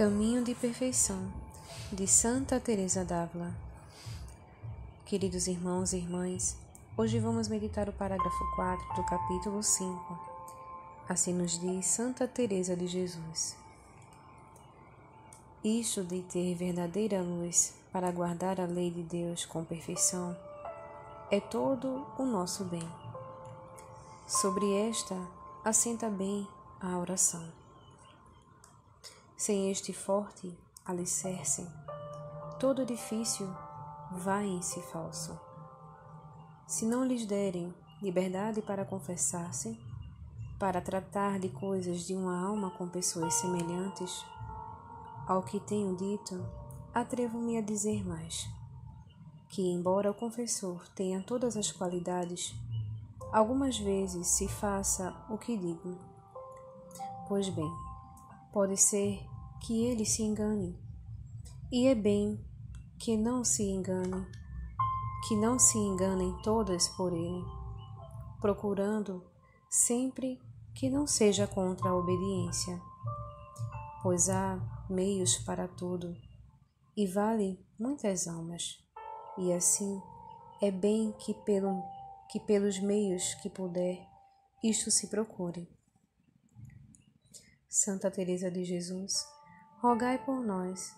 Caminho de Perfeição, de Santa Teresa d'Ávila. Queridos irmãos e irmãs, hoje vamos meditar o parágrafo 4 do capítulo 5. Assim nos diz Santa Teresa de Jesus. Isto de ter verdadeira luz para guardar a lei de Deus com perfeição é todo o nosso bem. Sobre esta assenta bem a oração. Sem este forte alicerce, todo edifício vai em si falso. Se não lhes derem liberdade para confessar-se, para tratar de coisas de uma alma com pessoas semelhantes, ao que tenho dito, atrevo-me a dizer mais: que, embora o confessor tenha todas as qualidades, algumas vezes se faça o que digo. Pois bem, pode ser que ele se engane. E é bem que não se engane, que não se enganem todas por ele, procurando sempre que não seja contra a obediência, pois há meios para tudo e vale muitas almas, e assim é bem que, pelo, que pelos meios que puder isto se procure. Santa Teresa de Jesus rogai por nós.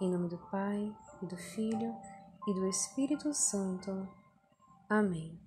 Em nome do Pai, e do Filho, e do Espírito Santo. Amém.